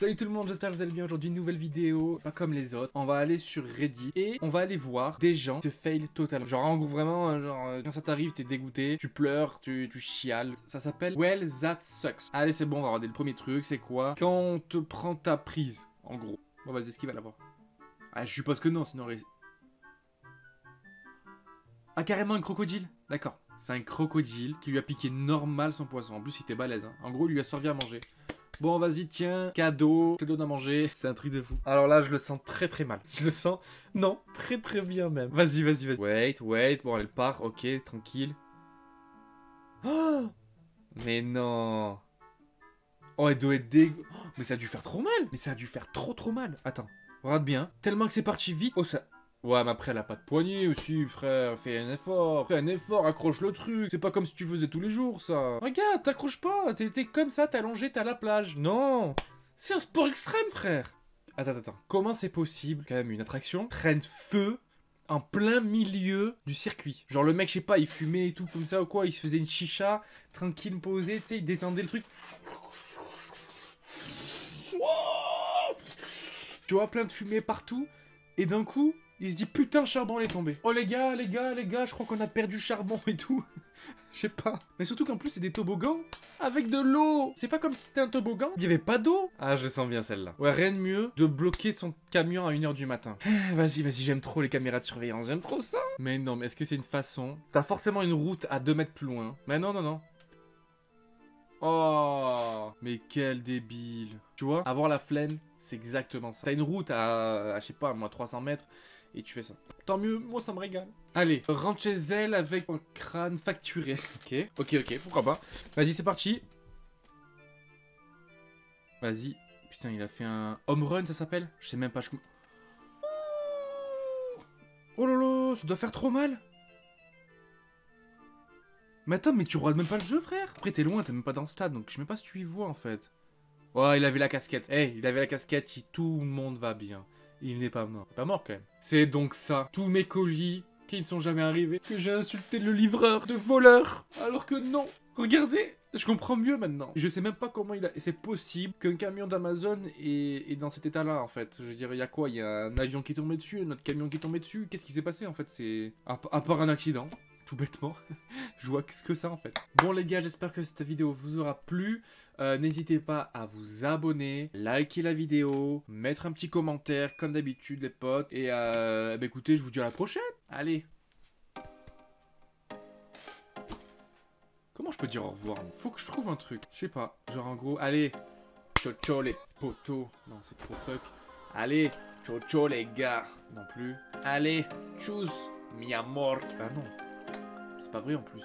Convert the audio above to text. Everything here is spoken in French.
Salut tout le monde, j'espère que vous allez bien aujourd'hui, nouvelle vidéo, pas comme les autres. On va aller sur Reddit et on va aller voir des gens se fail totalement. Genre en gros vraiment, euh, genre euh, quand ça t'arrive, t'es dégoûté, tu pleures, tu, tu chiales. Ça s'appelle Well That Sucks. Allez c'est bon, on va regarder le premier truc, c'est quoi? Quand on te prend ta prise, en gros. Bon vas-y, est-ce qu'il va l'avoir Ah je suppose que non, sinon... Ah carrément un crocodile D'accord. C'est un crocodile qui lui a piqué normal son poisson. En plus il était balèze. Hein. En gros il lui a servi à manger. Bon, vas-y, tiens, cadeau, cadeau à manger. C'est un truc de fou. Alors là, je le sens très très mal. Je le sens, non, très très bien même. Vas-y, vas-y, vas-y. Wait, wait. Bon, elle part, ok, tranquille. Oh Mais non. Oh, elle doit être dégueu. Oh, mais ça a dû faire trop mal. Mais ça a dû faire trop trop mal. Attends, regarde bien. Tellement que c'est parti vite. Oh, ça... Ouais, mais après, elle a pas de poignée aussi, frère. Fais un effort. Fais un effort, accroche le truc. C'est pas comme si tu faisais tous les jours, ça. Regarde, t'accroches pas. T'es comme ça, t'es allongé, t'es à la plage. Non. C'est un sport extrême, frère. Attends, attends. Comment c'est possible, quand même, une attraction prenne feu en plein milieu du circuit? Genre le mec, je sais pas, il fumait et tout comme ça ou quoi, il se faisait une chicha, tranquille, posé, tu sais, il descendait le truc. Tu vois, plein de fumée partout. Et d'un coup, il se dit putain, charbon est tombé. Oh les gars, les gars, les gars, je crois qu'on a perdu charbon et tout. Je sais pas. Mais surtout qu'en plus, c'est des toboggans avec de l'eau. C'est pas comme si c'était un toboggan. Il y avait pas d'eau. Ah, je sens bien celle-là. Ouais, rien de mieux de bloquer son camion à 1h du matin. vas-y, vas-y, j'aime trop les caméras de surveillance. J'aime trop ça. Mais non, mais est-ce que c'est une façon? T'as forcément une route à 2 mètres plus loin. Mais non, non, non. Oh, mais quel débile. Tu vois, avoir la flemme, exactement ça. T'as une route à, je sais pas, moi 300 mètres et tu fais ça. Tant mieux, moi ça me régale. Allez, rentre chez elle avec un crâne facturé. Ok, ok, ok, pourquoi pas. Vas-y, c'est parti. Vas-y. Putain, il a fait un home run, ça s'appelle? Je sais même pas. Je... Oh là, ça doit faire trop mal. Mais attends, mais tu regardes même pas le jeu, frère? Après, t'es loin, t'es même pas dans le stade, donc je sais même pas si tu y vois, en fait. Oh, il avait la casquette. Eh, hey, il avait la casquette, tout le monde va bien il n'est pas mort. Pas mort quand même. C'est donc ça. Tous mes colis qui ne sont jamais arrivés, que j'ai insulté le livreur de voleur. Alors que non. Regardez, je comprends mieux maintenant. Je sais même pas comment il a... C'est possible qu'un camion d'Amazon est... dans cet état-là, en fait. Je veux dire, il y a quoi? Il y a un avion qui est tombé dessus, un autre camion qui est tombé dessus? Qu'est-ce qui s'est passé, en fait? C'est... À part un accident bêtement. je vois que ça en fait. Bon les gars, j'espère que cette vidéo vous aura plu. Euh, n'hésitez pas à vous abonner, liker la vidéo, mettre un petit commentaire comme d'habitude les potes. Et euh, bah, écoutez, je vous dis à la prochaine. Allez. Comment je peux dire au revoir? Faut que je trouve un truc. Je sais pas. Genre en gros, allez. Ciao ciao les potos. Non, c'est trop fuck. Allez. Ciao ciao les gars. Non plus. Allez. Tchuss. Mi amor. Ah non pas vrai en plus.